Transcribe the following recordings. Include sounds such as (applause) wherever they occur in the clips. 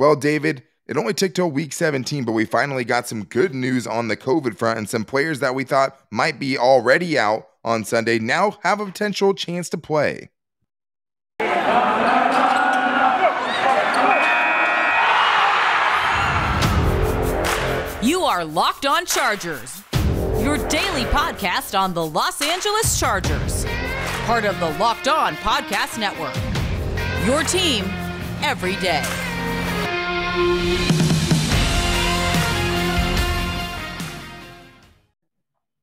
Well, David, it only took till week 17, but we finally got some good news on the COVID front and some players that we thought might be already out on Sunday now have a potential chance to play. You are Locked On Chargers, your daily podcast on the Los Angeles Chargers, part of the Locked On Podcast Network. Your team every day.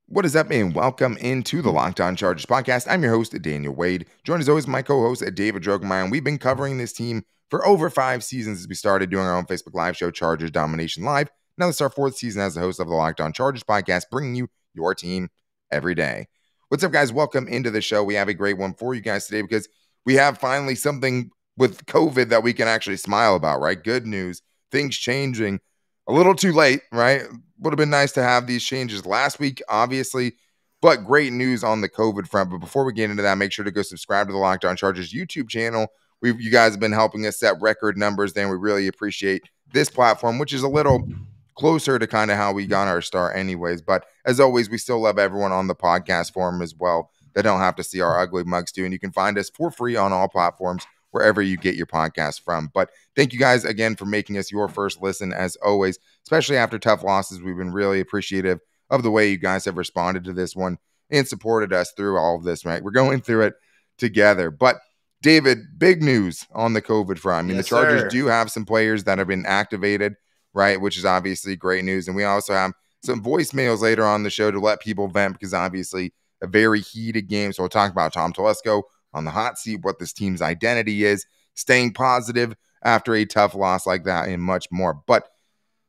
What is up, and welcome into the Locked On Chargers podcast. I'm your host, Daniel Wade. Joined as always, my co-host, David Drogemeyer, and we've been covering this team for over five seasons as we started doing our own Facebook Live show, Chargers Domination Live. Now this is our fourth season as the host of the Locked On Chargers podcast, bringing you your team every day. What's up, guys? Welcome into the show. We have a great one for you guys today because we have finally something with COVID that we can actually smile about, right? Good news, things changing a little too late, right? Would have been nice to have these changes last week, obviously, but great news on the COVID front. But before we get into that, make sure to go subscribe to the Locked On Chargers YouTube channel. We, you guys have been helping us set record numbers there, and we really appreciate this platform, which is a little closer to kind of how we got our start, anyways. But as always, we still love everyone on the podcast forum as well that don't have to see our ugly mugs too. And you can find us for free on all platforms wherever you get your podcast from. But thank you guys again for making us your first listen, as always, especially after tough losses. We've been really appreciative of the way you guys have responded to this one and supported us through all of this, right? We're going through it together. But David, big news on the COVID front. I mean, Yes, the Chargers sir. do have some players that have been activated, right? Which is obviously great news. And we also have some voicemails later on the show to let people vent because obviously a very heated game. So we'll talk about Tom Telesco on the hot seat, what this team's identity is, staying positive after a tough loss like that, and much more. But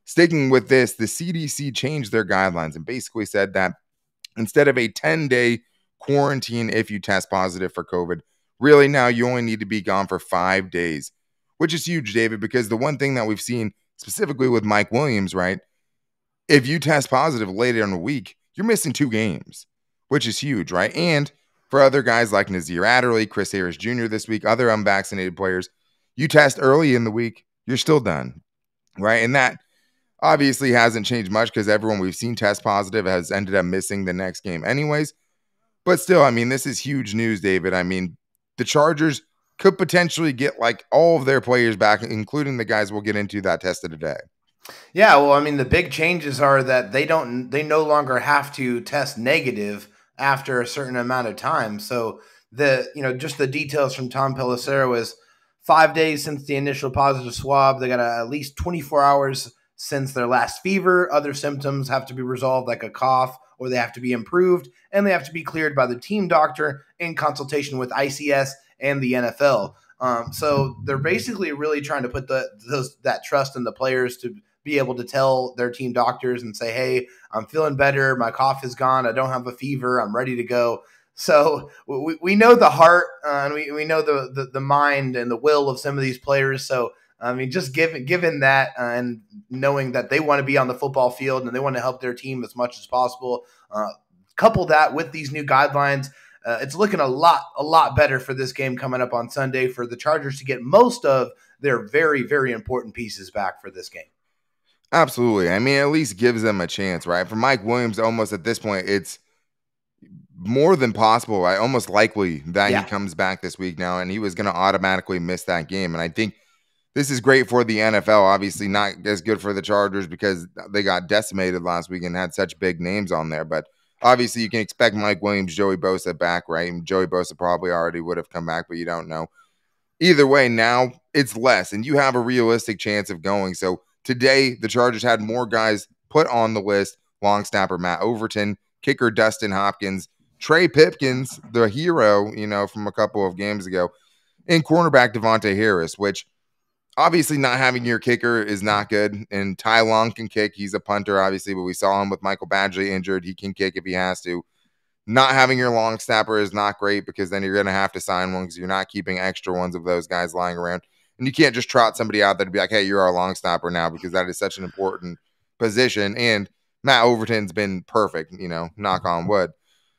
sticking with this, the CDC changed their guidelines and basically said that instead of a 10 day quarantine if you test positive for COVID, really now you only need to be gone for five days, which is huge, David, because the one thing that we've seen specifically with Mike Williams, right? If you test positive later in the week, you're missing two games, which is huge, right? And for other guys like Nasir Adderley, Chris Harris Jr. this week, other unvaccinated players, you test early in the week, you're still done, right? And that obviously hasn't changed much because everyone we've seen test positive has ended up missing the next game, anyways. But still, I mean, this is huge news, David. I mean, the Chargers could potentially get like all of their players back, including the guys we'll get into that tested today. Yeah, well, I mean, the big changes are that they don't, they no longer have to test negative after a certain amount of time. So the, you know, just the details from Tom Pelissero is five days since the initial positive swab. They got a, at least 24 hours since their last fever. Other symptoms have to be resolved, like a cough, or they have to be improved, and they have to be cleared by the team doctor in consultation with ICS and the NFL. Um, so they're basically really trying to put the those that trust in the players to be able to tell their team doctors and say, "Hey, I'm feeling better. My cough is gone. I don't have a fever. I'm ready to go." So we, we know the heart uh, and we, we know the, the the mind and the will of some of these players. So I mean, just given given that uh, and knowing that they want to be on the football field and they want to help their team as much as possible, uh, couple that with these new guidelines. Uh, it's looking a lot, a lot better for this game coming up on Sunday for the Chargers to get most of their very, very important pieces back for this game. Absolutely. I mean, at least gives them a chance, right? For Mike Williams, almost at this point, it's more than possible, right? Almost likely that Yeah. he comes back this week now, and he was going to automatically miss that game. And I think this is great for the NFL. Obviously, not as good for the Chargers because they got decimated last week and had such big names on there. But obviously, you can expect Mike Williams, Joey Bosa back, right? And Joey Bosa probably already would have come back, but you don't know. Either way, now it's less, and you have a realistic chance of going. So today, the Chargers had more guys put on the list long snapper Matt Overton, kicker Dustin Hopkins, Trey Pipkins, the hero, you know, from a couple of games ago, and cornerback Davontae Harris, which obviously not having your kicker is not good. And Ty Long can kick. He's a punter, obviously, but we saw him with Michael Badgley injured. He can kick if he has to. Not having your long snapper is not great because then you're going to have to sign one because you're not keeping extra ones of those guys lying around. And you can't just trot somebody out there to be like, hey, you're our long snapper now because that is such an important position. And Matt Overton's been perfect, you know, knock on mm-hmm. wood.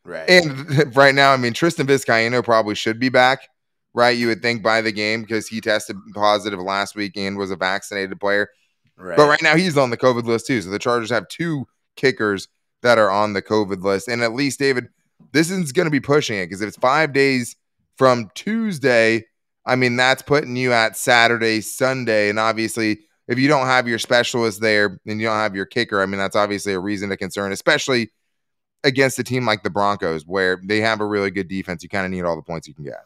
Right. And (laughs) right now, I mean, Tristan Vizcaino probably should be back, right? You would think by the game because he tested positive last week and was a vaccinated player. Right. But right now he's on the COVID list too. So the Chargers have two kickers that are on the COVID list. And at least, David, this is going to be pushing it because if it's five days from Tuesday, I mean, that's putting you at Saturday, Sunday. And obviously, if you don't have your specialist there and you don't have your kicker, I mean, that's obviously a reason to concern, especially against a team like the Broncos, where they have a really good defense. You kind of need all the points you can get.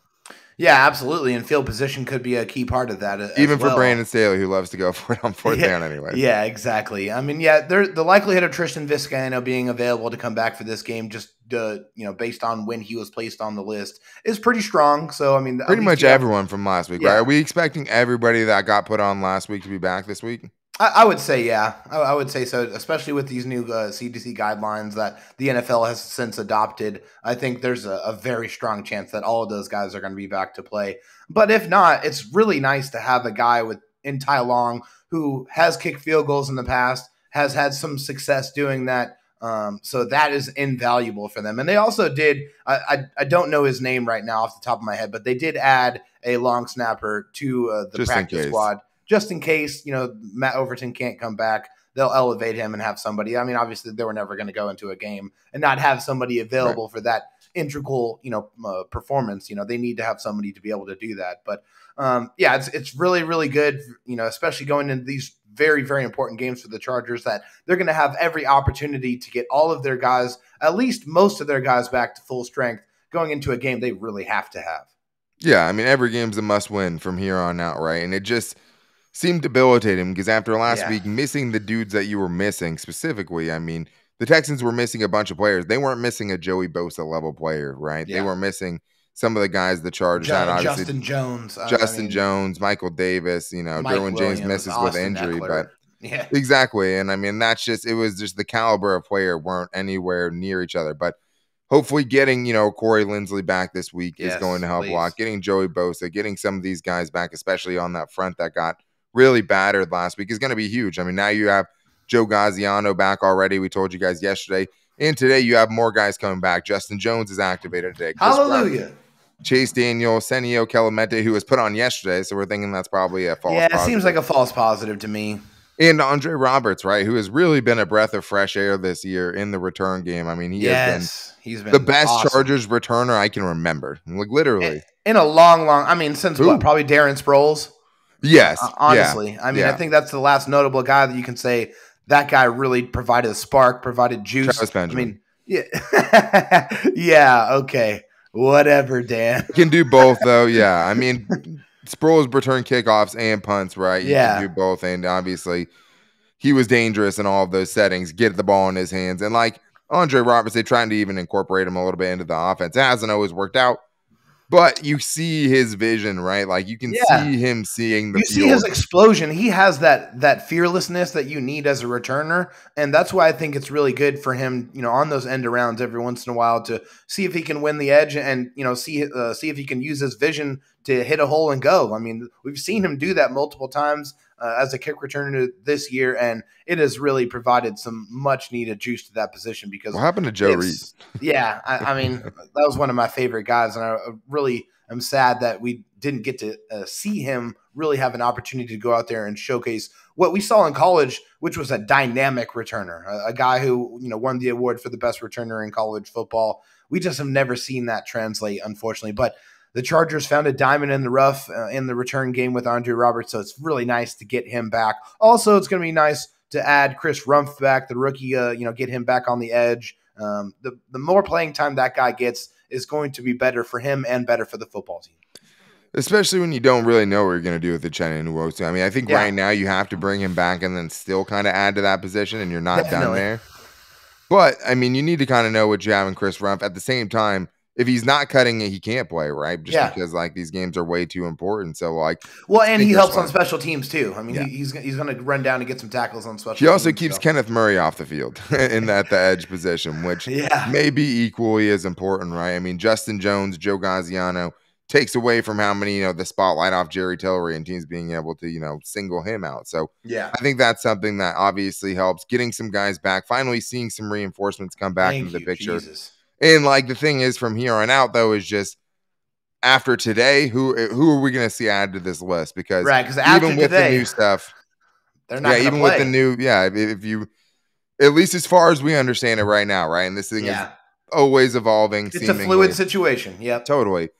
Yeah, absolutely. And field position could be a key part of that. Even for well. Brandon Staley, who loves to go (laughs) for it on fourth yeah, down anyway. Yeah, exactly. I mean, yeah, there, the likelihood of Tristan Vizcaino being available to come back for this game, just uh, you know, based on when he was placed on the list, is pretty strong. So, I mean, pretty much everyone from last week, Yeah. right? Are we expecting everybody that got put on last week to be back this week? I, I would say, yeah, I, I would say so, especially with these new uh, CDC guidelines that the NFL has since adopted. I think there's a, a very strong chance that all of those guys are going to be back to play. But if not, it's really nice to have a guy with in Ty Long who has kicked field goals in the past, has had some success doing that. Um, so that is invaluable for them. And they also did, I, I, I don't know his name right now off the top of my head, but they did add a long snapper to uh, the Just practice squad just in case, you know, Matt Overton can't come back. They'll elevate him and have somebody. I mean, obviously, they were never going to go into a game and not have somebody available for that integral, you know, uh, performance. You know, they need to have somebody to be able to do that. But um, yeah, it's it's really really good. You know, especially going into these very very important games for the Chargers that they're going to have every opportunity to get all of their guys, at least most of their guys, back to full strength going into a game they really have to have. Yeah, I mean, every game's a must win from here on out, right? And it just seemed debilitating because after last Yeah. week, missing the dudes that you were missing specifically, I mean, the Texans were missing a bunch of players. They weren't missing a Joey Bosa level player, right? They were missing some of the guys the Chargers Ju- had, obviously. Justin Jones, I- I Justin mean, With Michael Davis, you know, Mike Derwin James misses with injury, Ekeler. but (laughs) yeah, Exactly. And I mean, that's just, it was just the caliber of player weren't anywhere near each other. But hopefully, getting, you know, Corey Linsley back this week is going to help a lot. Getting Joey Bosa, getting some of these guys back, especially on that front that got really battered last week, is going to be huge. I mean, now you have Joe Gaziano back already. We told you guys yesterday. And today you have more guys coming back. Justin Jones is activated today. Chris Brown- hallelujah. Chase Daniel, Senio Kelemete, who was put on yesterday. So we're thinking that's probably a false Yeah, it positive. seems like a false positive to me. and Andre Roberts, right, who has really been a breath of fresh air this year in the return game. I mean, he yes, he's has been been the best awesome. Chargers returner I can remember. Like literally. in a long, long. I mean, since Who? what? Probably Darren Sproles. Yes. Uh, honestly, I mean, I think that's the last notable guy that you can say that guy really provided a spark, provided juice. Travis I mean, yeah, (laughs) yeah, okay, whatever, Dan. can do both though. (laughs) Yeah. I mean, Sproles return kickoffs and punts, right? You Yeah. can do both. And obviously he was dangerous in all of those settings. Get the ball in his hands. And like Andre Roberts, they trying to even incorporate him a little bit into the offense. It hasn't always worked out. But you see his vision, right? Like you can Yeah. see him seeing the You field. see his explosion. He has that that fearlessness that you need as a returner, and that's why I think it's really good for him. You know, on those end arounds every once in a while to see if he can win the edge, and you know, see uh, see if he can use his vision to hit a hole and go. I mean, we've seen him do that multiple times uh, as a kick returner this year, and it has really provided some much needed juice to that position because what happened to Joe Reed? Yeah, I, I mean, (laughs) that was one of my favorite guys, and I really am sad that we didn't get to uh, see him really have an opportunity to go out there and showcase what we saw in college, which was a dynamic returner, a, a guy who you know won the award for the best returner in college football. We just have never seen that translate, unfortunately, but. The Chargers found a diamond in the rough uh, in the return game with Andre Roberts, so it's really nice to get him back. Also, it's going to be nice to add Chris Rumph back, the rookie. Uh, you know, get him back on the edge. Um, the the more playing time that guy gets is going to be better for him and better for the football team. Especially when you don't really know what you're going to do with the Cheney Nwosu. I mean, I think Yeah. right now you have to bring him back and then still kind of add to that position, and you're not done Definitely. there. But I mean, you need to kind of know what you have in Chris Rumph. At the same time, if he's not cutting it, he can't play, right? Just Yeah. because like these games are way too important. So like, Well, and he helps on special teams too. I mean, Yeah. he, he's he's going to run down and get some tackles on special. he also teams, keeps so. Kenneth Murray off the field (laughs) in that the edge position, which (laughs) Yeah, may be equally as important, right? I mean, Justin Jones, Joe Gaziano takes away from how many, you know, the spotlight off Jerry Tillery and teams being able to, you know, single him out. So yeah. I think that's something that obviously helps getting some guys back, finally seeing some reinforcements come back Thank into the you, picture. Jesus. And like the thing is from here on out though is just after today, who who are we going to see added to this list? Because right, because even with today, the new stuff, they're not. Yeah, even play. with the new, yeah, if you, at least as far as we understand it right now, right, and this thing yeah. is always evolving. It's seemingly. a fluid situation. Yeah, totally.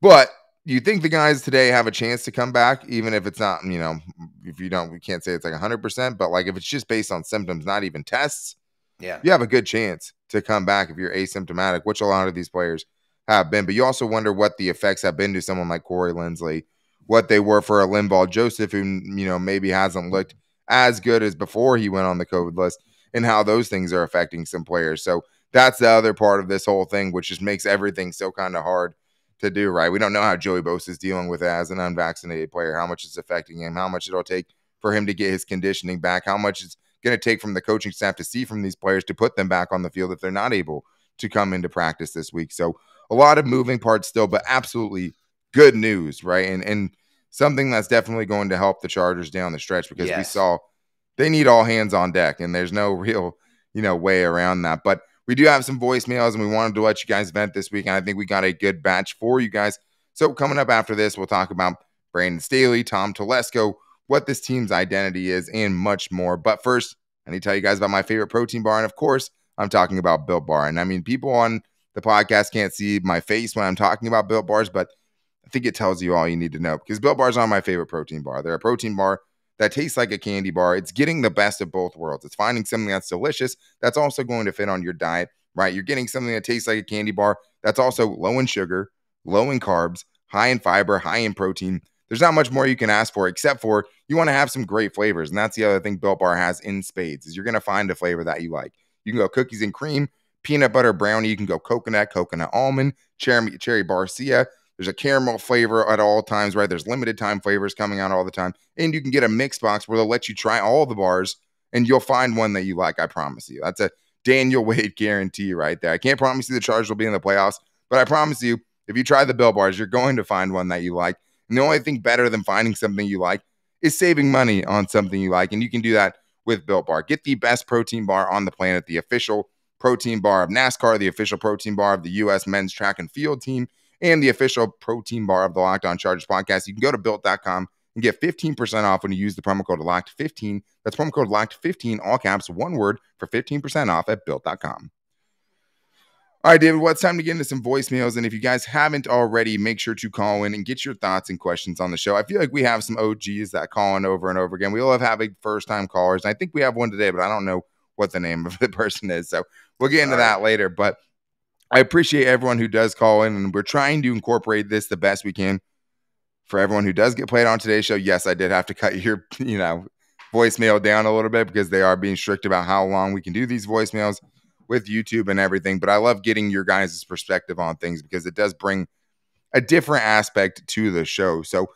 But you think the guys today have a chance to come back, even if it's not, you know, if you don't, we can't say it's like 100%, but like if it's just based on symptoms, not even tests, yeah, you have a good chance to come back if you're asymptomatic, which a lot of these players have been. But you also wonder what the effects have been to someone like Corey Linsley, what they were for a Linval Joseph, who, you know, maybe hasn't looked as good as before he went on the COVID list, and how those things are affecting some players. So that's the other part of this whole thing, which just makes everything so kind of hard to do, right? We don't know how Joey Bosa is dealing with it as an unvaccinated player, how much it's affecting him, how much it'll take for him to get his conditioning back, how much it's going to take from the coaching staff to see from these players to put them back on the field if they're not able to come into practice this week. So a lot of moving parts still, but absolutely good news, right? And and something that's definitely going to help the Chargers down the stretch because yes. we saw they need all hands on deck, and there's no (laughs) real you know way around that. But we do have some voicemails, and we wanted to let you guys vent this week, and I think we got a good batch for you guys. So coming up after this, we'll talk about Brandon Staley, Tom Telesco, what this team's identity is, and much more. But first, I need to tell you guys about my favorite protein bar, and of course, I'm talking about Built Bar. And I mean, people on the podcast can't see my face when I'm talking about Built Bars, but I think it tells you all you need to know because Built Bars are my favorite protein bar. They're a protein bar that tastes like a candy bar. It's getting the best of both worlds. It's finding something that's delicious that's also going to fit on your diet, right? You're getting something that tastes like a candy bar that's also low in sugar, low in carbs, high in fiber, high in protein. There's not much more you can ask for except for you want to have some great flavors. And that's the other thing Built Bar has in spades is you're going to find a flavor that you like. You can go cookies and cream, peanut butter brownie. You can go coconut, coconut almond, cherry, cherry barcia. There's a caramel flavor at all times, right? There's limited time flavors coming out all the time. And you can get a mix box where they'll let you try all the bars and you'll find one that you like. I promise you. That's a Daniel (laughs) Wade guarantee right there. I can't promise you the Chargers will be in the playoffs, but I promise you, if you try the Built Bars, you're going to find one that you like. The only thing better than finding something you like is saving money on something you like. And you can do that with Built Bar. Get the best protein bar on the planet, the official protein bar of NASCAR, the official protein bar of the U.S. men's track and field team, and the official protein bar of the Locked On Chargers podcast. You can go to built.com and get 15% off when you use the promo code LOCKED15. That's promo code LOCKED15, all caps, one word, for 15% off at built.com. All right, David, well, it's time to get into some voicemails. And if you guys haven't already, make sure to call in and get your thoughts and questions on the show. I feel like we have some OGs that call in over and over again. We love having first time callers. And I think we have one today, but I don't know what the name of (laughs) the person is. So we'll get into that later. But I appreciate everyone who does call in, and we're trying to incorporate this the best we can for everyone who does get played on today's show. Yes, I did have to (laughs) cut your, you know, voicemail down a little bit because they are being strict about how long we can do these voicemails with YouTube and everything. But I love getting your guys' perspective on things because it does bring a different aspect to the show. So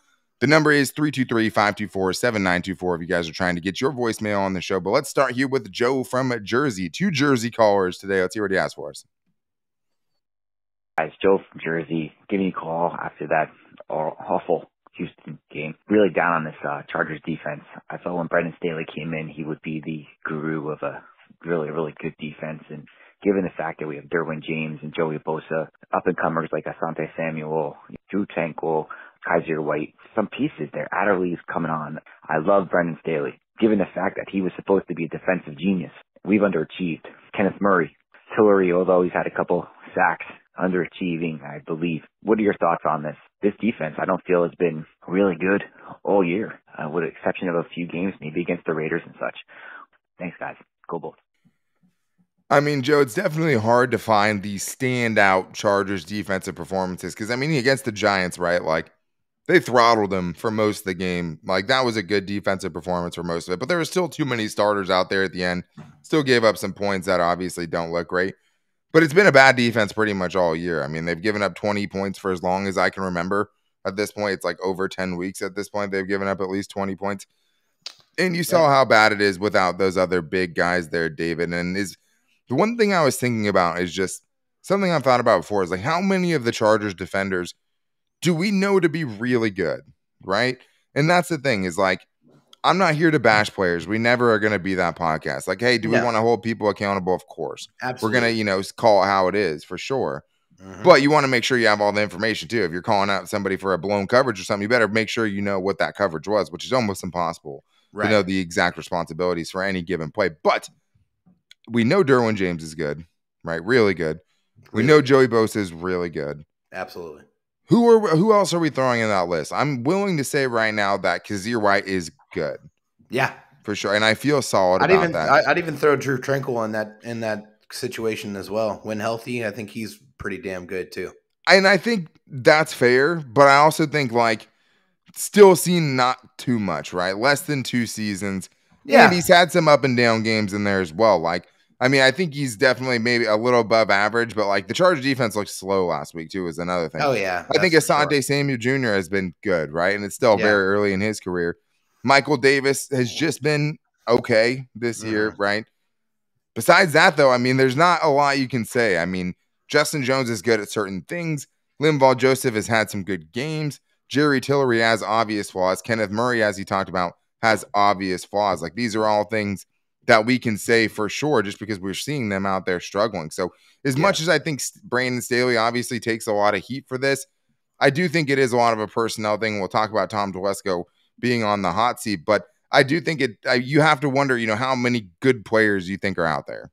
the number is 323 524 7924 if you guys are trying to get your voicemail on the show. But let's start here with Joe from Jersey. Two Jersey callers today. Let's hear what he has for us guys, Joe from Jersey, giving you a call after that awful Houston game. Really down on this uh, Chargers defense. I thought when Brandon Staley came in, he would be the guru of a really, really good defense. And given the fact that we have Derwin James and Joey Bosa, up and comers like Asante Samuel, Drue Tranquill, Kyzir White, some pieces there. Adderley's coming on. I love Brandon Staley. Given the fact that he was supposed to be a defensive genius, we've underachieved. Kenneth Murray, Tillery, although he's had a couple sacks, underachieving, I believe. What are your thoughts on this? This defense, I don't feel has been really good all year, uh, with the exception of a few games, maybe against the Raiders and such. Thanks, guys. Go Bulls. I mean, Joe, it's definitely hard to find the standout Chargers defensive performances because, I mean, against the Giants, right? Like, they throttled them for most of the game. Like, that was a good defensive performance for most of it, but there were still too many starters out there at the end. Still gave up some points that obviously don't look great. But it's been a bad defense pretty much all year. I mean, they've given up 20 points for as long as I can remember. At this point, it's like over 10 weeks at this point. They've given up at least 20 points. And you saw how bad it is without those other big guys there, David. And is the one thing I was thinking about is just something I've thought about before is like how many of the Chargers defenders do we know to be really good? Right. And that's the thing is like I'm not here to bash players. We never are going to be that podcast. Like, hey, do we want to hold people accountable? Of course. Absolutely. We're going to, you know, call it how it is for sure. Mm-hmm. But you want to make sure you have all the information too. If you're calling out somebody for a blown coverage or something, you better make sure you know what that coverage was, which is almost impossible right. to know the exact responsibilities for any given play. But we know Derwin James is good, right? Really good. We know Joey Bosa is really good. Absolutely. Who are who else are we throwing in that list? I'm willing to say right now that Kyzir White is good. Yeah, for sure, and I feel solid I'd about even, that. I'd even throw Drue Tranquill in that in that situation as well. When healthy, I think he's pretty damn good too. And I think that's fair, but I also think like still seen not too much, right? Less than two seasons. Yeah, and he's had some up and down games in there as well. Like I mean, I think he's definitely maybe a little above average, but like the Charger defense looked slow last week too. Is another thing. Oh yeah, I think Asante sure. Samuel Jr. has been good, right? And it's still yeah. very early in his career. Michael Davis has just been okay this mm-hmm. year, right? Besides that, though, I mean, there's not a lot you can say. I mean, Justin Jones is good at certain things. Linval Joseph has had some good games. Jerry Tillery has obvious flaws. Kenneth Murray, as he talked about, has obvious flaws. Like these are all things that we can say for sure just because we're seeing them out there struggling. So, as yeah. much as I think Brandon Staley obviously takes a lot of heat for this, I do think it is a lot of a personnel thing. We'll talk about Tom Telesco being on the hot seat, but I do think it. Uh, you have to wonder, you know, how many good players you think are out there.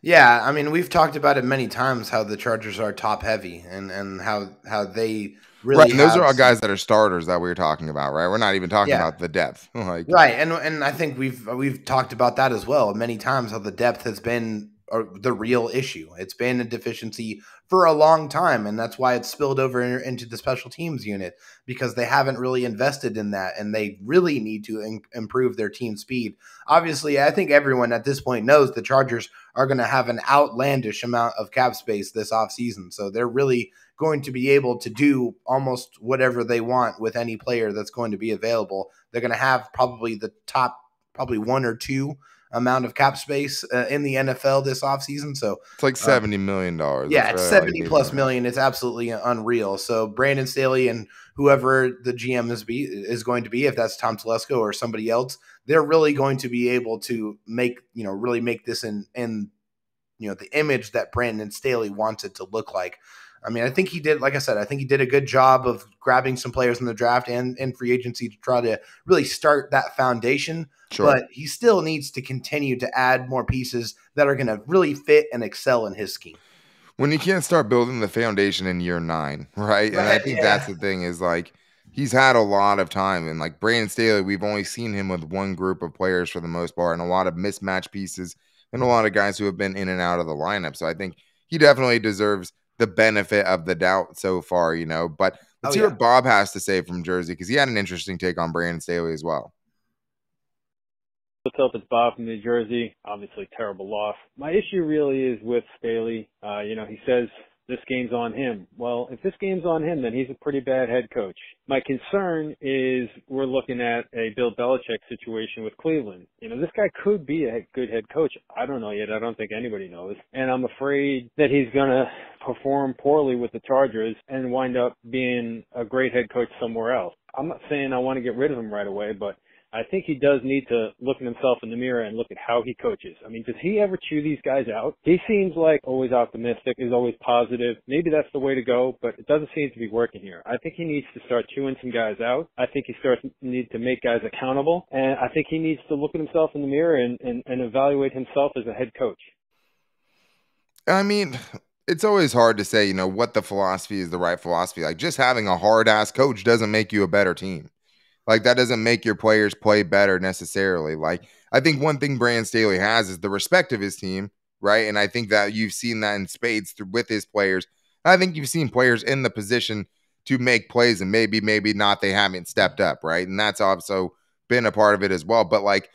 Yeah, I mean, we've talked about it many times how the Chargers are top heavy and and how how they really right. And those are all guys that are starters that we are talking about, right? We're not even talking yeah. about the depth, (laughs) like, right? And and I think we've we've talked about that as well many times how the depth has been the real issue. It's been a deficiency for a long time, and that's why it's spilled over into the special teams unit because they haven't really invested in that, and they really need to in- improve their team speed. Obviously, I think everyone at this point knows the Chargers are going to have an outlandish amount of cap space this offseason, so they're really going to be able to do almost whatever they want with any player that's going to be available. They're going to have probably the top, probably one or two amount of cap space uh, in the NFL this offseason. So it's like uh, seventy million dollars. Yeah, it's seventy like plus million. It's absolutely unreal. So Brandon Staley and whoever the GM is be is going to be, if that's Tom Telesco or somebody else, they're really going to be able to make you know really make this in in you know the image that Brandon Staley wants it to look like. I mean, I think he did, like I said, I think he did a good job of grabbing some players in the draft and in free agency to try to really start that foundation. Sure. But he still needs to continue to add more pieces that are going to really fit and excel in his scheme. When you can't start building the foundation in year nine, right? (laughs) right and I think yeah. that's the thing is like he's had a lot of time. And like Brandon Staley, we've only seen him with one group of players for the most part and a lot of mismatch pieces and a lot of guys who have been in and out of the lineup. So I think he definitely deserves – the benefit of the doubt so far, you know. But let's oh, hear yeah. what Bob has to say from Jersey because he had an interesting take on Brandon Staley as well. What's up? It's Bob from New Jersey. Obviously, terrible loss. My issue really is with Staley. Uh, you know, he says this game's on him. Well, if this game's on him, then he's a pretty bad head coach. My concern is we're looking at a Bill Belichick situation with Cleveland. You know, this guy could be a good head coach. I don't know yet. I don't think anybody knows. And I'm afraid that he's going to perform poorly with the Chargers and wind up being a great head coach somewhere else. I'm not saying I want to get rid of him right away, but I think he does need to look at himself in the mirror and look at how he coaches. I mean, does he ever chew these guys out? He seems like always optimistic, is always positive. Maybe that's the way to go, but it doesn't seem to be working here. I think he needs to start chewing some guys out. I think he starts need to make guys accountable, and I think he needs to look at himself in the mirror and, and, and evaluate himself as a head coach. I mean, it's always hard to say, you know, what the philosophy is the right philosophy. Like just having a hard ass coach doesn't make you a better team. Like that doesn't make your players play better necessarily. Like I think one thing Brand Staley has is the respect of his team, right? And I think that you've seen that in spades through, with his players. I think you've seen players in the position to make plays, and maybe, maybe not, they haven't stepped up, right? And that's also been a part of it as well. But like,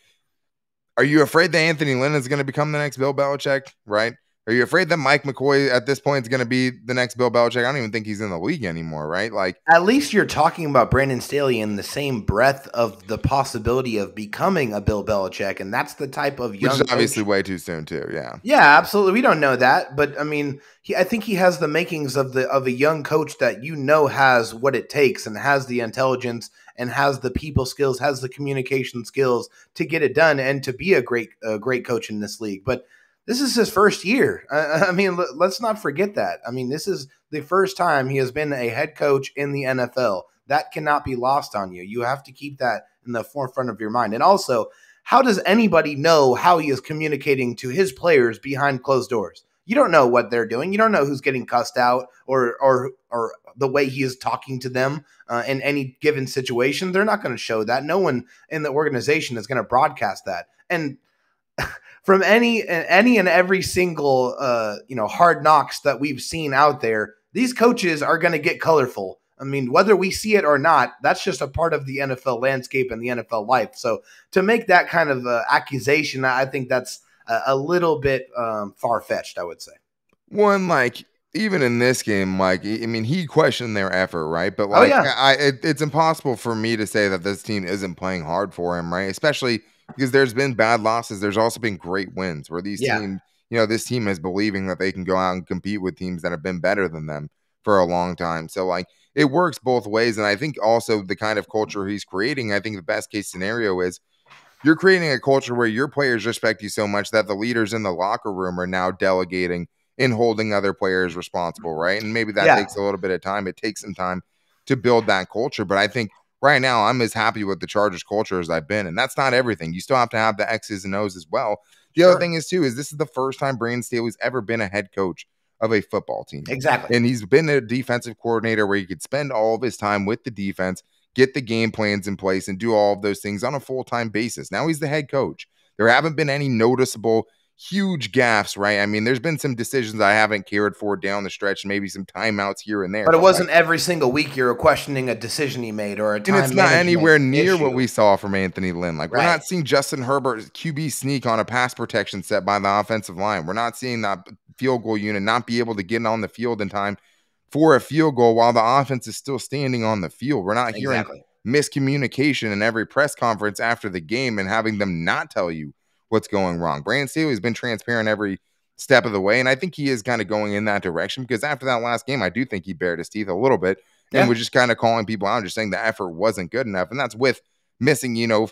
are you afraid that Anthony Lynn is going to become the next Bill Belichick, right? Are you afraid that Mike McCoy at this point is going to be the next Bill Belichick? I don't even think he's in the league anymore, right? Like, at least you're talking about Brandon Staley in the same breath of the possibility of becoming a Bill Belichick, and that's the type of young. Which is obviously way too soon, too. Yeah. Yeah, absolutely. We don't know that, but I mean, he, I think he has the makings of the of a young coach that you know has what it takes and has the intelligence and has the people skills, has the communication skills to get it done, and to be a great a great coach in this league, but this is his first year. I, I mean, l- let's not forget that. I mean, this is the first time he has been a head coach in the NFL. That cannot be lost on you. You have to keep that in the forefront of your mind. And also, how does anybody know how he is communicating to his players behind closed doors? You don't know what they're doing. You don't know who's getting cussed out or or or the way he is talking to them uh, in any given situation. They're not going to show that. No one in the organization is going to broadcast that. And (laughs) from any any and every single uh, you know hard knocks that we've seen out there, these coaches are going to get colorful. I mean, whether we see it or not, that's just a part of the NFL landscape and the NFL life. So to make that kind of uh, accusation, I think that's a, a little bit um, far fetched. I would say. One like even in this game, like I mean, he questioned their effort, right? But like, oh, yeah. I, it, it's impossible for me to say that this team isn't playing hard for him, right? Especially because there's been bad losses. There's also been great wins where these yeah. teams, you know, this team is believing that they can go out and compete with teams that have been better than them for a long time. So like it works both ways. And I think also the kind of culture he's creating, I think the best case scenario is you're creating a culture where your players respect you so much that the leaders in the locker room are now delegating and holding other players responsible, right? And maybe that yeah. takes a little bit of time. It takes some time to build that culture. But I think right now I'm as happy with the Chargers culture as I've been. And that's not everything. You still have to have the X's and O's as well. The sure. other thing is too is this is the first time Brandon Staley's ever been a head coach of a football team. Exactly. And he's been a defensive coordinator where he could spend all of his time with the defense, get the game plans in place, and do all of those things on a full-time basis. Now he's the head coach. There haven't been any noticeable huge gaffes, right? I mean, there's been some decisions I haven't cared for down the stretch, maybe some timeouts here and there. But it wasn't every single week you're questioning a decision he made or a time. And it's not anywhere near issue. what we saw from Anthony Lynn. Like we're not seeing Justin Herbert QB sneak on a pass protection set by the offensive line. We're not seeing that field goal unit not be able to get on the field in time for a field goal while the offense is still standing on the field. We're not hearing exactly. miscommunication in every press conference after the game and having them not tell you what's going wrong. Brandon Staley has been transparent every step of the way, and I think he is kind of going in that direction because after that last game, I do think he bared his teeth a little bit and was just kind of calling people out, just saying the effort wasn't good enough, and that's with missing, you know,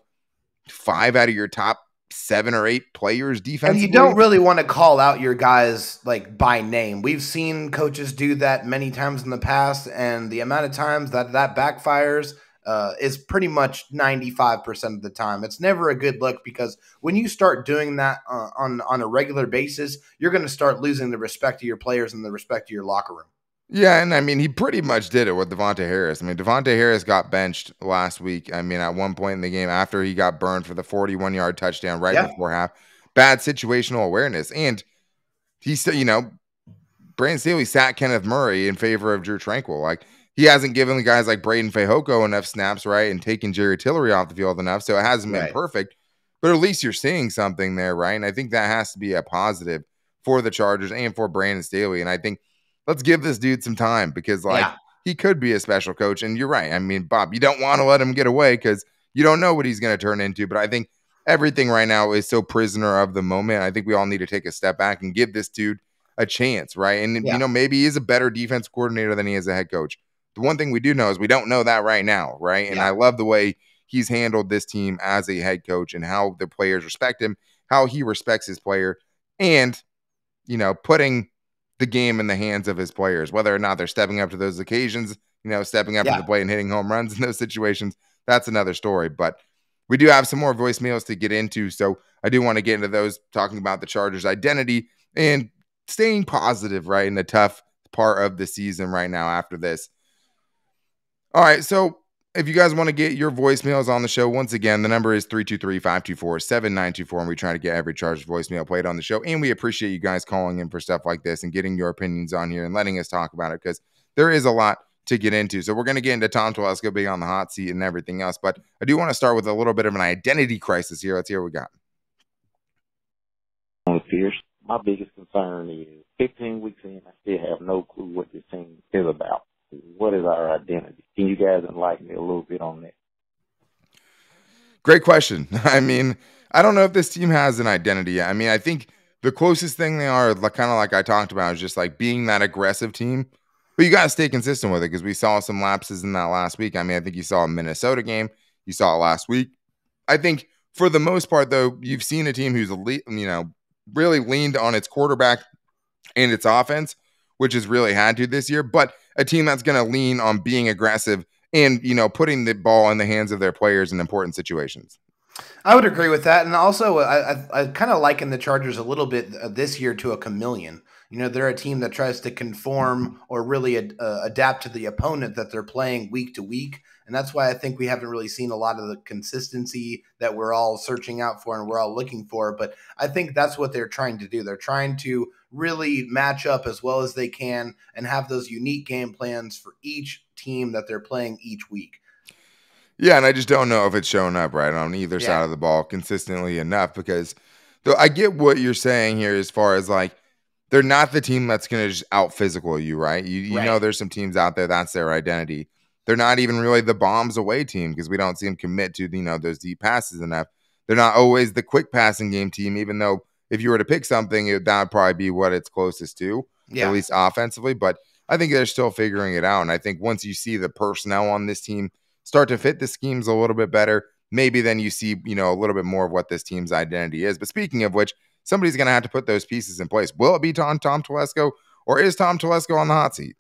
five out of your top seven or eight players defensively. And you don't really want to call out your guys like by name. We've seen coaches do that many times in the past, and the amount of times that that backfires uh, is pretty much 95% of the time. It's never a good look because when you start doing that uh, on, on a regular basis, you're going to start losing the respect of your players and the respect of your locker room. Yeah, and I mean, he pretty much did it with Davontae Harris. I mean, Davontae Harris got benched last week. I mean, at one point in the game after he got burned for the 41 yard touchdown right yeah. before half. Bad situational awareness. And he still, you know, Brandon Staley sat Kenneth Murray in favor of Drue Tranquill. Like, he hasn't given the guys like Breiden Fehoko enough snaps, right? And taken Jerry Tillery off the field enough. So it hasn't been right. perfect. But at least you're seeing something there, right? And I think that has to be a positive for the Chargers and for Brandon Staley. And I think let's give this dude some time because like yeah. he could be a special coach. And you're right. I mean, Bob, you don't want to let him get away because you don't know what he's going to turn into. But I think everything right now is so prisoner of the moment. I think we all need to take a step back and give this dude a chance, right? And yeah. you know, maybe he's a better defense coordinator than he is a head coach. The one thing we do know is we don't know that right now, right? And yeah. I love the way he's handled this team as a head coach and how the players respect him, how he respects his player, and you know, putting the game in the hands of his players, whether or not they're stepping up to those occasions, you know, stepping up yeah. to the plate and hitting home runs in those situations. That's another story. But we do have some more voicemails to get into. So I do want to get into those talking about the Chargers identity and staying positive, right, in the tough part of the season right now after this. All right. So if you guys want to get your voicemails on the show, once again, the number is 323 524 7924. And we try to get every charged voicemail played on the show. And we appreciate you guys calling in for stuff like this and getting your opinions on here and letting us talk about it because there is a lot to get into. So we're going to get into Tom Telesco being on the hot seat and everything else. But I do want to start with a little bit of an identity crisis here. Let's hear what we got. My biggest concern is 15 weeks in, I still have no clue what this team is about what is our identity? Can you guys enlighten me a little bit on that? Great question. (laughs) I mean, I don't know if this team has an identity yet. I mean, I think the closest thing they are, like, kind of like I talked about, is just like being that aggressive team. But you got to stay consistent with it because we saw some lapses in that last week. I mean, I think you saw a Minnesota game, you saw it last week. I think for the most part, though, you've seen a team who's you know, really leaned on its quarterback and its offense, which has really had to this year, but a team that's going to lean on being aggressive and, you know, putting the ball in the hands of their players in important situations. I would agree with that, and also I, I, I kind of liken the Chargers a little bit uh, this year to a chameleon. You know, they're a team that tries to conform or really ad, uh, adapt to the opponent that they're playing week to week. And that's why I think we haven't really seen a lot of the consistency that we're all searching out for and we're all looking for. But I think that's what they're trying to do. They're trying to really match up as well as they can and have those unique game plans for each team that they're playing each week. Yeah, and I just don't know if it's showing up right on either yeah. side of the ball consistently enough because though I get what you're saying here as far as like they're not the team that's going to just out physical you, right? You, you right. know, there's some teams out there that's their identity. They're not even really the bombs away team because we don't see them commit to you know those deep passes enough. They're not always the quick passing game team, even though if you were to pick something, it, that would probably be what it's closest to, yeah. at least offensively. But I think they're still figuring it out. And I think once you see the personnel on this team start to fit the schemes a little bit better, maybe then you see, you know, a little bit more of what this team's identity is. But speaking of which, somebody's going to have to put those pieces in place. Will it be Tom, Tom Telesco or is Tom Telesco on the hot seat?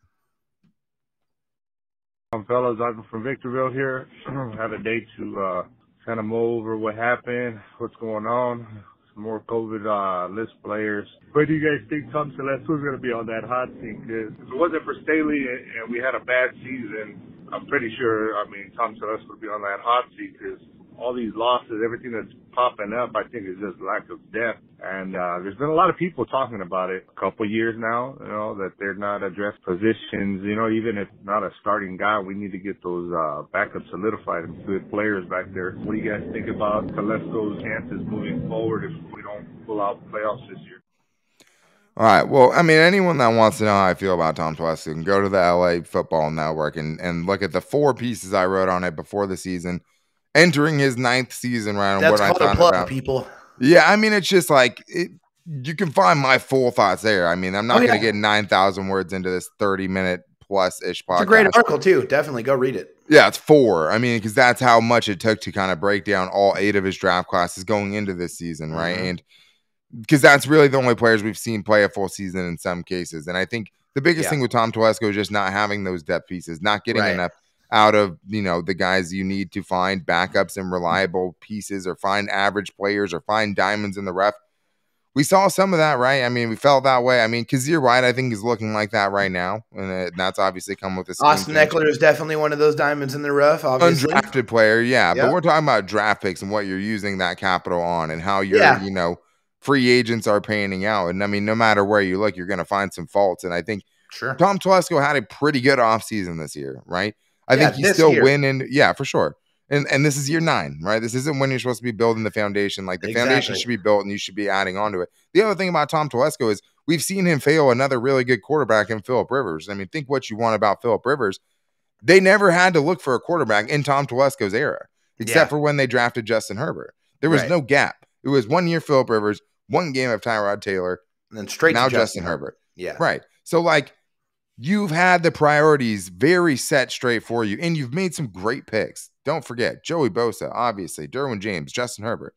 Um, fellas, I'm from Victorville here. (clears throat) I have a day to uh, kind of mull over what happened, what's going on, some more COVID uh, list players. Where do you guys think Tom Telesco is going to be on that hot seat? Because if it wasn't for Staley and we had a bad season, I'm pretty sure, I mean, Tom Telesco would be on that hot seat because all these losses, everything that's popping up, I think is just lack of depth. And uh, there's been a lot of people talking about it a couple years now, you know, that they're not addressed positions. You know, even if not a starting guy, we need to get those uh, backups solidified and good players back there. What do you guys think about Telesco's chances moving forward if we don't pull out playoffs this year? All right. Well, I mean, anyone that wants to know how I feel about Tom Telesco can go to the LA Football Network and, and look at the four pieces I wrote on it before the season entering his ninth season, right? That's what I thought plug, about people. Yeah, I mean, it's just like it, you can find my full thoughts there. I mean, I'm not oh, going to get nine thousand words into this thirty minute plus ish podcast. It's a great article too. Definitely go read it. Yeah, it's four. I mean, because that's how much it took to kind of break down all eight of his draft classes going into this season, right? Mm-hmm. And because that's really the only players we've seen play a full season in some cases. And I think the biggest yeah. thing with Tom Telesco is just not having those depth pieces, not getting right. enough out of you know the guys you need to find backups and mm-hmm. reliable pieces or find average players or find diamonds in the rough. We saw some of that, right? I mean, we felt that way. I mean, Kyzir White, I think, is looking like that right now, and that's obviously come with this. Austin Ekeler is definitely one of those diamonds in the rough. Obviously, undrafted player, yeah. Yep. But we're talking about draft picks and what you're using that capital on, and how you're, yeah. you know, free agents are panning out. And I mean, no matter where you look, you're going to find some faults. And I think sure. Tom Telesco had a pretty good offseason this year, right? I yeah, think he's still year. winning. Yeah, for sure. And and this is year nine, right? This isn't when you're supposed to be building the foundation. Like the exactly. foundation should be built, and you should be adding on to it. The other thing about Tom Telesco is we've seen him fail another really good quarterback in Philip Rivers. I mean, think what you want about Philip Rivers. They never had to look for a quarterback in Tom Telesco's era, except yeah. for when they drafted Justin Herbert. There was right. no gap. It was one year Philip Rivers, one game of Tyrod Taylor, and then straight now Justin, Justin Herbert. Herbert. Yeah, right. So like you've had the priorities very set straight for you, and you've made some great picks. Don't forget Joey Bosa, obviously, Derwin James, Justin Herbert,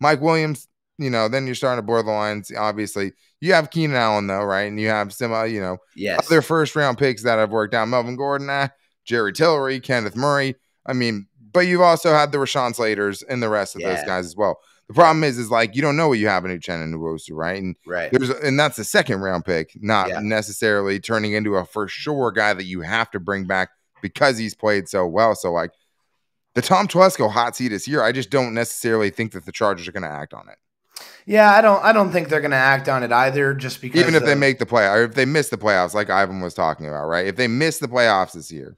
Mike Williams. You know, then you're starting to board the lines. Obviously, you have Keenan Allen though, right? And you have some, uh, you know, yes. other first round picks that have worked out. Melvin Gordon, eh, Jerry Tillery, Kenneth Murray. I mean, but you've also had the Rashawn Slaters and the rest of yeah. those guys as well. The problem is, is like you don't know what you have in Uchenna and Nwosu, right? And right. There's and that's a second round pick, not yeah. necessarily turning into a for sure guy that you have to bring back because he's played so well. So like the Tom Telesco hot seat is here. I just don't necessarily think that the Chargers are going to act on it. Yeah, I don't. I don't think they're going to act on it either. Just because, even if of, they make the play, or if they miss the playoffs, like Ivan was talking about, right? If they miss the playoffs this year,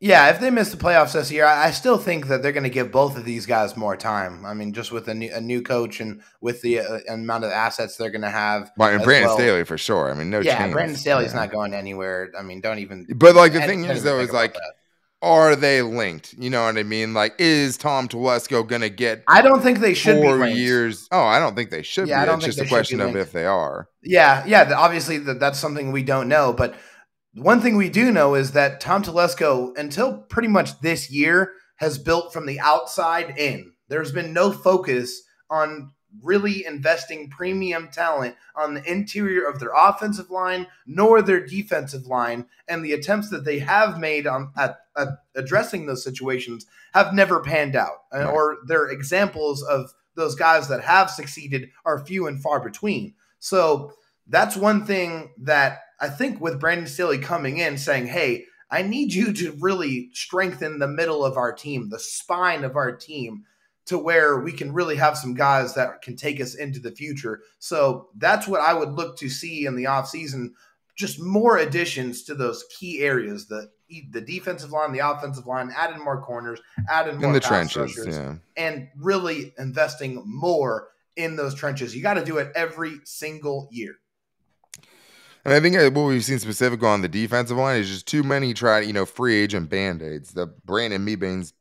yeah, if they miss the playoffs this year, I still think that they're going to give both of these guys more time. I mean, just with a new, a new coach and with the uh, amount of assets they're going to have. Right, and Brandon well. Staley for sure. I mean, no. Yeah, chance. Brandon Staley's yeah. not going anywhere. I mean, don't even. But like the thing is, though, is like. That. Are they linked? You know what I mean? Like, is Tom Telesco going to get? I don't think they should four years. Oh, I don't think they should yeah, be. I don't it's just a question of if they are. Yeah, yeah. Obviously, that's something we don't know, but one thing we do know is that Tom Telesco, until pretty much this year, has built from the outside in. There's been no focus on really investing premium talent on the interior of their offensive line nor their defensive line and the attempts that they have made on at, at addressing those situations have never panned out uh, right. or their examples of those guys that have succeeded are few and far between so that's one thing that I think with Brandon Staley coming in saying, hey, I need you to really strengthen the middle of our team, the spine of our team, to where we can really have some guys that can take us into the future. So that's what I would look to see in the offseason. Just more additions to those key areas, the the defensive line, the offensive line, adding more corners, adding more in the trenches, yeah. and really investing more in those trenches. You got to do it every single year. And I think what we've seen specific on the defensive line is just too many try, you know, free agent band aids. The Brandon Mebanes,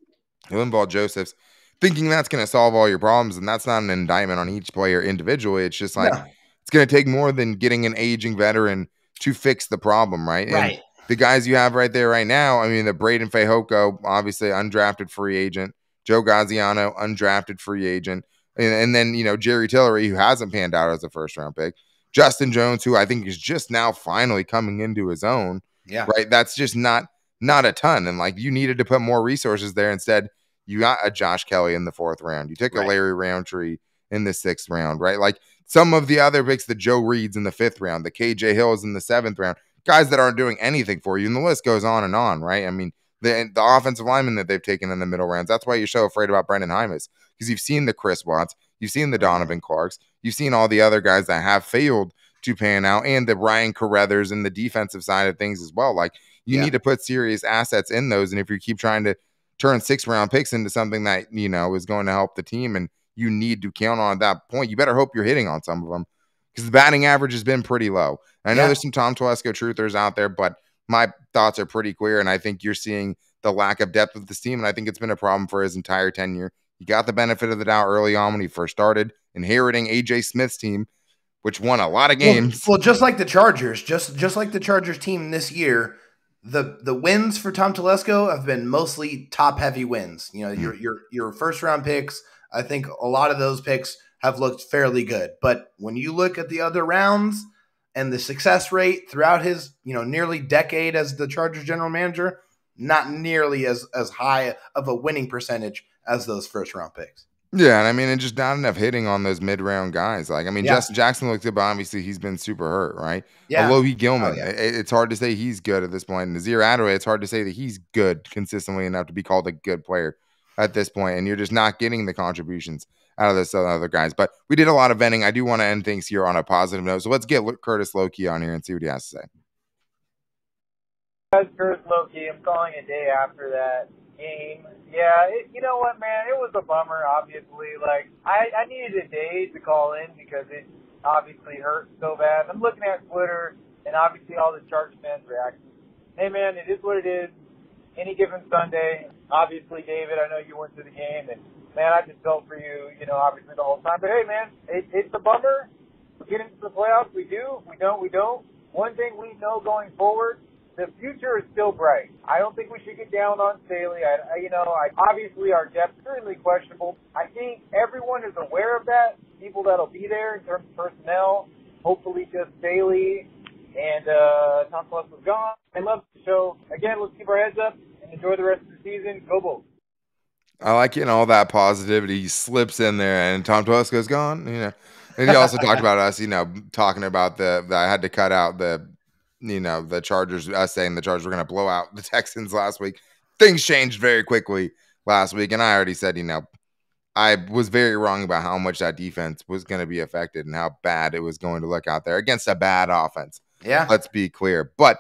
Linval Josephs, thinking that's going to solve all your problems. And that's not an indictment on each player individually. It's just like, no. it's going to take more than getting an aging veteran to fix the problem, right? Right. And the guys you have right there right now, I mean, the Breiden Fehoko, obviously undrafted free agent, Joe Gaziano, undrafted free agent. And, and then, you know, Jerry Tillery, who hasn't panned out as a first round pick. Justin Jones, who I think is just now finally coming into his own. Yeah. Right. That's just not not a ton. And like you needed to put more resources there. Instead, you got a Josh Kelley in the fourth round. You took right. a Larry Rountree in the sixth round, right? Like some of the other picks, the Joe Reeds in the fifth round, the KJ Hills in the seventh round, guys that aren't doing anything for you. And the list goes on and on, right? I mean, the the offensive lineman that they've taken in the middle rounds. That's why you're so afraid about Brenden Jaimes because you've seen the Chris Watts, you've seen the Donavon Clarks, you've seen all the other guys that have failed to pan out, and the Ryan Carrethers and the defensive side of things as well. Like you yeah. need to put serious assets in those, and if you keep trying to turn six round picks into something that you know is going to help the team, and you need to count on at that point, you better hope you're hitting on some of them because the batting average has been pretty low. I know yeah. there's some Tom Telesco truthers out there, but my thoughts are pretty clear, and I think you're seeing the lack of depth of this team, and I think it's been a problem for his entire tenure. He got the benefit of the doubt early on when he first started, inheriting AJ Smith's team, which won a lot of games. Well, well, just like the Chargers, just just like the Chargers team this year, the the wins for Tom Telesco have been mostly top heavy wins. You know, mm. your your your first round picks. I think a lot of those picks have looked fairly good, but when you look at the other rounds and the success rate throughout his you know nearly decade as the Chargers general manager, not nearly as as high of a winning percentage as those first round picks. Yeah, and I mean, and just not enough hitting on those mid round guys. Like, I mean, yeah. Justin Jackson looked good, but obviously he's been super hurt, right? Yeah. Alohi Gilman, oh, yeah. it, it's hard to say he's good at this point. And Nasir Adderley, it's hard to say that he's good consistently enough to be called a good player at this point. And you're just not getting the contributions out of those other guys. But we did a lot of venting. I do want to end things here on a positive note. So let's get Curtis Loki on here and see what he has to say. Guys, Curtis Loki. I'm calling a day after that game. Yeah, it, you know what, man? It was a bummer. Obviously, like I, I needed a day to call in because it obviously hurt so bad. I'm looking at Twitter and obviously all the Chargers fans' reactions. Hey, man, it is what it is. Any given Sunday. Obviously, David, I know you went to the game, and man, I just felt for you. You know, obviously the whole time. But hey, man, it, it's a bummer. We get into the playoffs. We do. We don't. We don't. One thing we know going forward the future is still bright. I don't think we should get down on Staley. I, you know, I, obviously our depth is certainly questionable. I think everyone is aware of that. People that'll be there in terms of personnel. Hopefully, just Staley and uh, Tom Plus was gone. I love the show. Again, let's keep our heads up and enjoy the rest of the season. Go Bolts. I like getting all that positivity slips in there, and Tom Telesco's gone. You know, and he also talked about us. You know, talking about the, the I had to cut out the you know, the Chargers, us saying the Chargers were going to blow out the (laughs) Texans last week. Things changed very quickly last week. And I already said, you know, I was very wrong about how much that defense was going to be affected and how bad it was going to look out there against a bad offense. Yeah. Let's be clear. But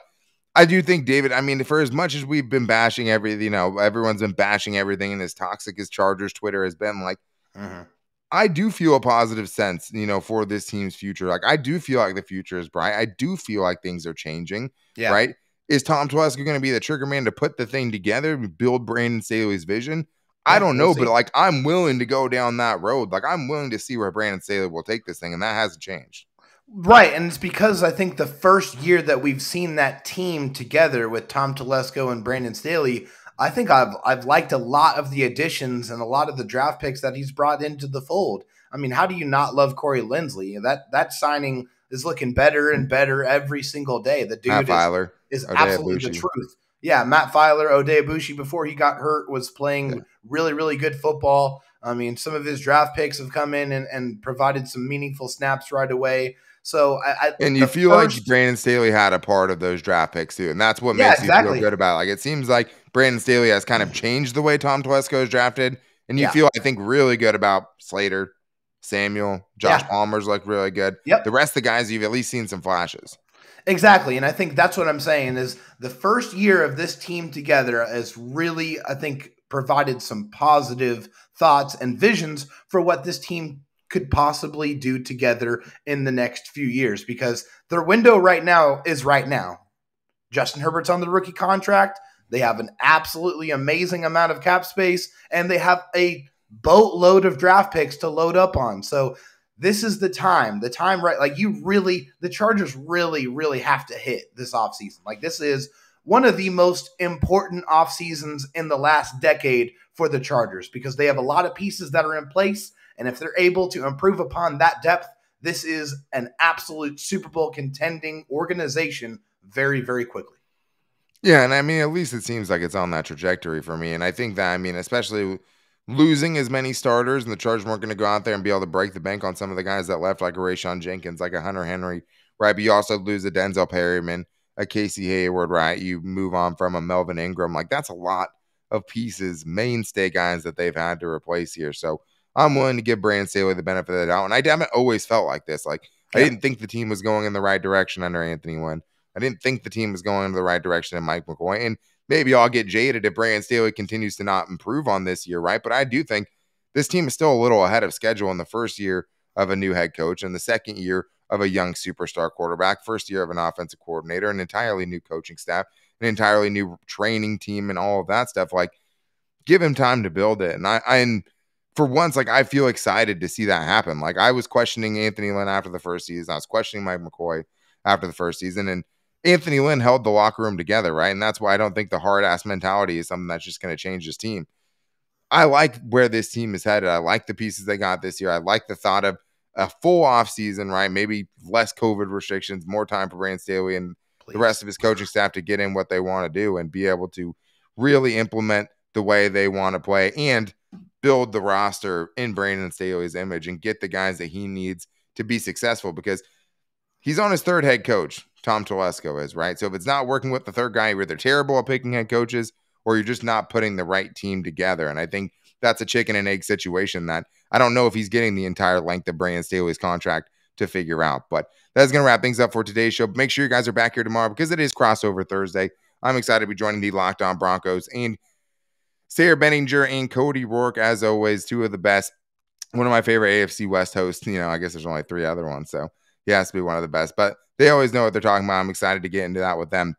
I do think, David, I mean, for as much as we've been bashing every, you know, everyone's been bashing everything and as toxic as Chargers Twitter has been, like, mm-hmm. I do feel a positive sense, you know, for this team's future. Like I do feel like the future is bright. I do feel like things are changing. Yeah. Right. Is Tom Telesco going to be the trigger man to put the thing together, build Brandon Staley's vision? Yeah, I don't know, we'll but like I'm willing to go down that road. Like I'm willing to see where Brandon Staley will take this thing, and that hasn't changed. Right, and it's because I think the first year that we've seen that team together with Tom Telesco and Brandon Staley, I think I've I've liked a lot of the additions and a lot of the draft picks that he's brought into the fold. I mean, how do you not love Corey Linsley? That that signing is looking better and better every single day. The dude Matt is, Feiler, is absolutely the truth. Yeah, Matt Feiler, Oday Aboushi, before he got hurt, was playing Yeah. really, really good football. I mean, some of his draft picks have come in and, and provided some meaningful snaps right away. So I, I And you feel first- like Brandon Staley had a part of those draft picks too, and that's what Yeah, makes you feel good about. it. Like it seems like Brandon Staley has kind of changed the way Tom Telesco is drafted, and you Yeah. feel I think really good about Slater, Samuel, Josh Yeah. Palmer's look really good. Yep. The rest of the guys you've at least seen some flashes. Exactly. And I think that's what I'm saying is the first year of this team together has really, I think, provided some positive thoughts and visions for what this team could possibly do together in the next few years because their window right now is right now. Justin Herbert's on the rookie contract. They have an absolutely amazing amount of cap space and they have a boatload of draft picks to load up on. So this is the time, the time right like you really the Chargers really really have to hit this offseason. Like this is one of the most important off seasons in the last decade for the Chargers because they have a lot of pieces that are in place and if they're able to improve upon that depth, this is an absolute Super Bowl contending organization very very quickly. Yeah, and I mean, at least it seems like it's on that trajectory for me. And I think that, I mean, especially losing as many starters, and the Chargers weren't going to go out there and be able to break the bank on some of the guys that left, like a Rayshawn Jenkins, like a Hunter Henry, right? But you also lose a Denzel Perryman, a Casey Hayward, right? You move on from a Melvin Ingram. Like, that's a lot of pieces, mainstay guys that they've had to replace here. So I'm willing to give Brandon Staley the benefit of the doubt. And I haven't always felt like this. Like, I didn't think the team was going in the right direction under Anthony Lynn. I didn't think the team was going in the right direction in Mike McCoy. And maybe I'll get jaded if Brandon Staley continues to not improve on this year, right? But I do think this team is still a little ahead of schedule in the first year of a new head coach and the second year of a young superstar quarterback, first year of an offensive coordinator, an entirely new coaching staff, an entirely new training team, and all of that stuff. Like, give him time to build it. And I, I and for once, like I feel excited to see that happen. Like I was questioning Anthony Lynn after the first season. I was questioning Mike McCoy after the first season. And Anthony Lynn held the locker room together, right? And that's why I don't think the hard ass mentality is something that's just going to change this team. I like where this team is headed. I like the pieces they got this year. I like the thought of a full off season, right? Maybe less COVID restrictions, more time for Brandon Staley and the rest of his coaching staff to get in what they want to do and be able to really implement the way they want to play and build the roster in Brandon Staley's image and get the guys that he needs to be successful because he's on his third head coach. Tom Telesco is right. So if it's not working with the third guy, you're either terrible at picking head coaches or you're just not putting the right team together. And I think that's a chicken and egg situation that I don't know if he's getting the entire length of Brandon Staley's contract to figure out. But that's going to wrap things up for today's show. Make sure you guys are back here tomorrow because it is crossover Thursday. I'm excited to be joining the Locked On Broncos and Sayre Bedinger and Cody Roark, as always, two of the best. One of my favorite AFC West hosts. You know, I guess there's only three other ones, so he has to be one of the best. But they always know what they're talking about. I'm excited to get into that with them.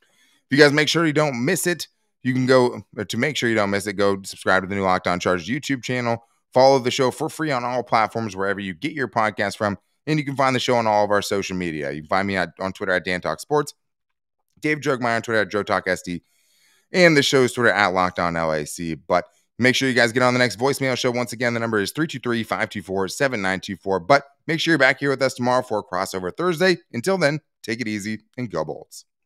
If you guys make sure you don't miss it, you can go to make sure you don't miss it. Go subscribe to the new Locked On Chargers YouTube channel. Follow the show for free on all platforms wherever you get your podcast from, and you can find the show on all of our social media. You can find me at, on Twitter at Dan Talk Sports, Dave Jogmeyer on Twitter at Joe Talk SD, and the show's Twitter at Locked On LAC. But make sure you guys get on the next voicemail show. Once again, the number is 323 524 7924. But make sure you're back here with us tomorrow for crossover Thursday. Until then, take it easy and go Bolts.